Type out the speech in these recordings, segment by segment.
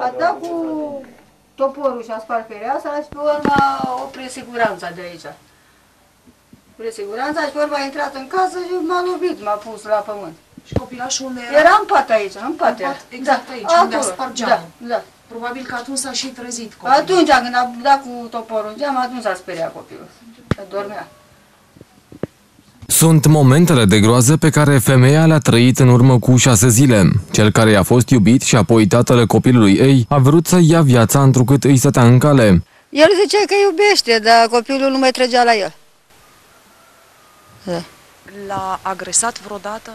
A dat cu toporul și a spart pereasa și pe urmă a oprit siguranța de aici. Oprit siguranța și pe urmă a intrat în casă și m-a lovit, m-a pus la pământ. Și copilașul unde era? Era în pat aici, în pat. În pat, era. exact aici, unde a spart Da, geamul. da. Probabil că atunci s-a și trezit copilul. Atunci când a dat cu toporul în geam, atunci s-a speriat copilul. Că dormea. Sunt momentele de groază pe care femeia le-a trăit în urmă cu șase zile. Cel care i-a fost iubit și apoi tatăl copilului ei a vrut să ia viața întrucât îi stătea în cale. El zicea că iubește, dar copilul nu mai trăgea la el. Da. L-a agresat vreodată?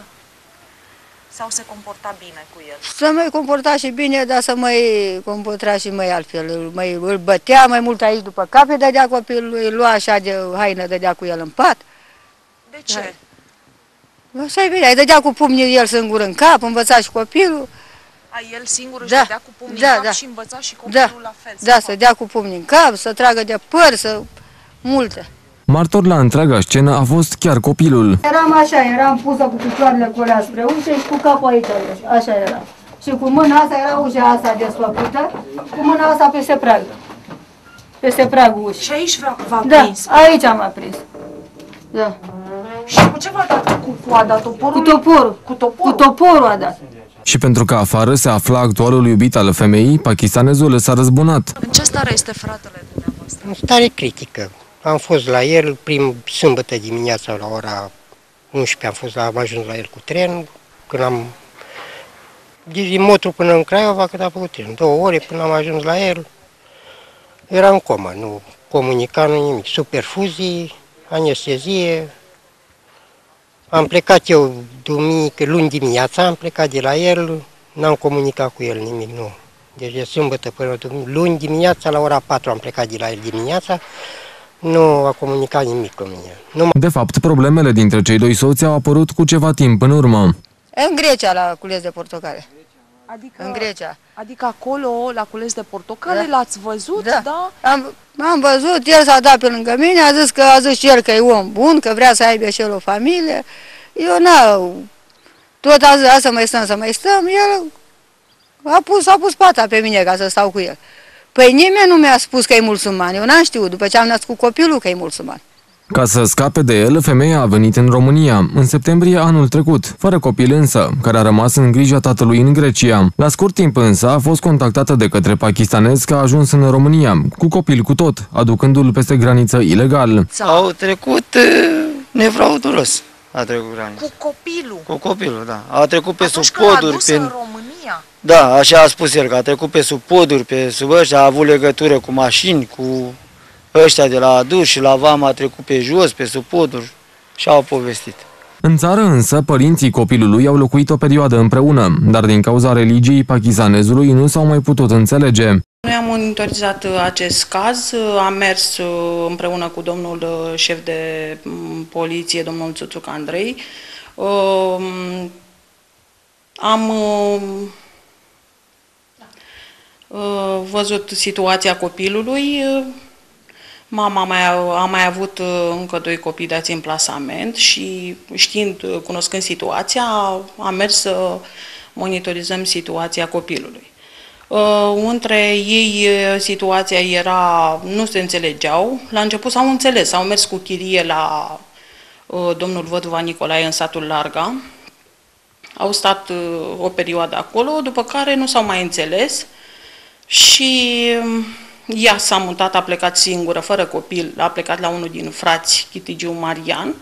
Sau se comporta bine cu el? Să mai comporta și bine, dar să mai comporta și mai altfel. Îl, mai, îl bătea mai mult aici după cap, îi dădea copilului, îl lua așa de haină, dădea cu el în pat. De ce? Așa e bine, îi dădea cu pumnii el singur în cap, învăța și copilul. A, el singur își Da, dădea cu pumnii da, în cap da. și învăța și copilul la fel. Da, să dea cu pumnii în cap, să tragă de păr, să... multe. Martor la întreaga scenă a fost chiar copilul. Eram așa, eram pusă cu picioarele colea spre ușă și cu capul aici, așa era. Și cu mâna asta era ușa asta desfăcută, cu mâna asta peste prag. Peste pragul ușii. Și aici v-a, v-a Da, prins. aici am aprins. Da. Și cu ce v-a dat? Cu, cu a dat toporul? Cu toporul. Cu toporul? Cu toporul a dat. Și pentru că afară se afla actualul iubit al femeii, pakistanezul s-a răzbunat. În ce stare este fratele dumneavoastră? În stare critică. Am fost la el prim sâmbătă dimineața la ora 11 am fost la, am ajuns la el cu tren, când am din Motru până în Craiova, cât a făcut tren. Două ore până am ajuns la el. Era în comă, nu comunica, nu nimic. Superfuzii, anestezie. Am plecat eu duminică, luni dimineața, am plecat de la el, n-am comunicat cu el nimic, nu. Deci de sâmbătă până duminică, luni dimineața, la ora 4 am plecat de la el dimineața, nu a comunicat nimic cu mine. Nu De fapt, problemele dintre cei doi soți au apărut cu ceva timp în urmă. În Grecia la cules de portocale. Adică, În Grecia. adică acolo, la cules de portocale, Da. l-ați văzut, Da. da? Am, am văzut, el s-a dat pe lângă mine, a zis că a zis și el că e om bun, că vrea să aibă și el o familie. Eu n tot a zis, "Hai să mai stăm, să mai stăm, el a pus, a pus pata pe mine ca să stau cu el. Păi nimeni nu mi-a spus că e musulman, eu n-am știut, după ce am născut copilul că e musulman. Ca să scape de el, femeia a venit în România, în septembrie anul trecut, fără copil însă, care a rămas în grija tatălui în Grecia. La scurt timp însă a fost contactată de către pakistanez că a ajuns în România, cu copil cu tot, aducându-l peste graniță ilegal. Au trecut uh, nefraudulos. A trecut granița. Cu copilul. Cu copilul, da. A trecut pe Atunci sub când l-a poduri. dus Pe... în România, Da, așa a spus el, că a trecut pe sub poduri, pe sub ăștia, a avut legătură cu mașini, cu ăștia de la adus și la vama a trecut pe jos, pe sub poduri și au povestit. În țară însă, părinții copilului au locuit o perioadă împreună, dar din cauza religiei pakistanezului nu s-au mai putut înțelege. Noi am monitorizat uh, acest caz, uh, am mers uh, împreună cu domnul uh, șef de mm, poliție, domnul Țuțuc Andrei. Um, Am uh, uh, văzut situația copilului. Uh, Mama mai a, a mai avut uh, încă doi copii dați în plasament și știind, uh, cunoscând situația, am mers să monitorizăm situația copilului. Uh, între ei uh, situația era, nu se înțelegeau. La început s-au înțeles, au mers cu chirie la uh, domnul Văduva Nicolae în satul Larga. Au stat uh, o perioadă acolo, după care nu s-au mai înțeles și um, ea s-a mutat, a plecat singură, fără copil, a plecat la unul din frați, Chitigiu Marian,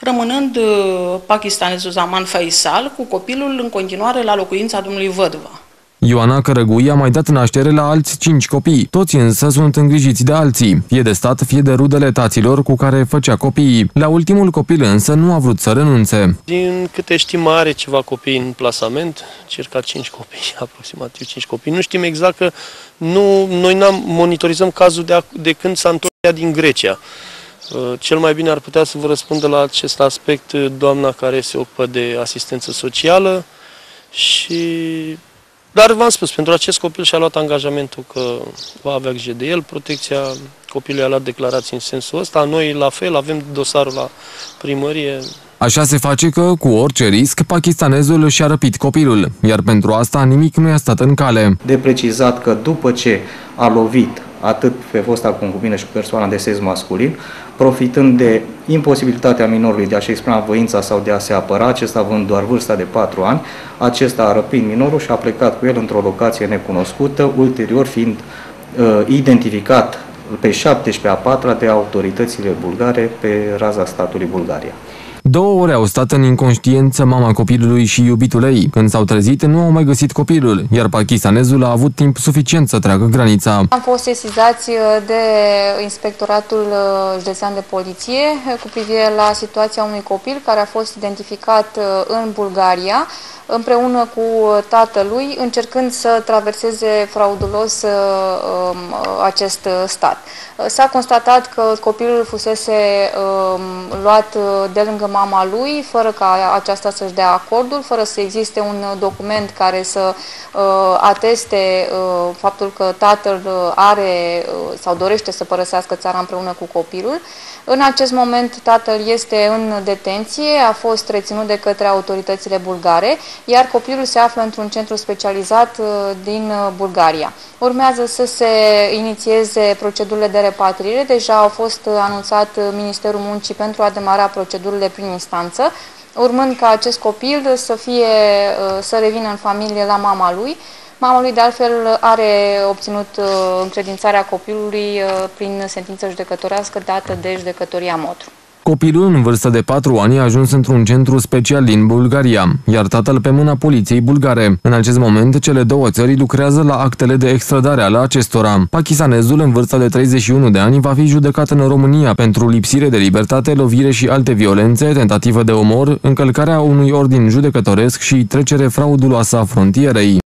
rămânând uh, pakistanezul Zaman Faisal cu copilul în continuare la locuința domnului Văduva. Ioana Cărăgui a mai dat naștere la alți cinci copii. Toți însă sunt îngrijiți de alții, fie de stat, fie de rudele taților cu care făcea copiii. La ultimul copil însă nu a vrut să renunțe. Din câte știm, are ceva copii în plasament, circa 5 copii, aproximativ 5 copii. Nu știm exact că nu, noi n-am monitorizăm cazul de, ac- de când s-a întors ea din Grecia. Uh, Cel mai bine ar putea să vă răspundă la acest aspect uh, doamna care se ocupă de asistență socială și... Dar v-am spus, pentru acest copil și-a luat angajamentul că va avea grijă de el, protecția copilului a luat declarații în sensul ăsta, noi la fel avem dosarul la primărie, Așa se face că, cu orice risc, pakistanezul și-a răpit copilul, iar pentru asta nimic nu i-a stat în cale. De precizat că după ce a lovit atât pe fosta concubină și persoana de sex masculin, profitând de imposibilitatea minorului de a-și exprima voința sau de a se apăra, acesta având doar vârsta de 4 ani, acesta a răpit minorul și a plecat cu el într-o locație necunoscută, ulterior fiind uh, identificat pe 17 a 4 de autoritățile bulgare pe raza statului Bulgaria. Două ore au stat în inconștiență mama copilului și iubitul ei. Când s-au trezit, nu au mai găsit copilul, iar pakistanezul a avut timp suficient să treacă granița. Am fost sesizați uh, de Inspectoratul uh, Județean de Poliție uh, cu privire la situația unui copil care a fost identificat în Bulgaria împreună cu tatălui, încercând să traverseze fraudulos um, acest stat. S-a constatat că copilul fusese um, luat de lângă mama lui, fără ca aceasta să-și dea acordul, fără să existe un document care să uh, ateste uh, faptul că tatăl are uh, sau dorește să părăsească țara împreună cu copilul. În acest moment tatăl este în detenție, a fost reținut de către autoritățile bulgare, iar copilul se află într-un centru specializat din Bulgaria. Urmează să se inițieze procedurile de repatriere. Deja au fost anunțat Ministerul Muncii pentru a demara procedurile prin instanță, urmând ca acest copil să, fie, să revină în familie la mama lui. Mama lui, de altfel, are obținut uh, încredințarea copilului uh, prin sentință judecătorească dată de judecătoria Motru. Copilul în vârstă de 4 ani a ajuns într-un centru special din Bulgaria, iar tatăl pe mâna poliției bulgare. În acest moment, cele două țări lucrează la actele de extradare ale acestora. Pakistanezul, în vârstă de 31 de ani, va fi judecat în România pentru lipsire de libertate, lovire și alte violențe, tentativă de omor, încălcarea unui ordin judecătoresc și trecere frauduloasă a frontierei.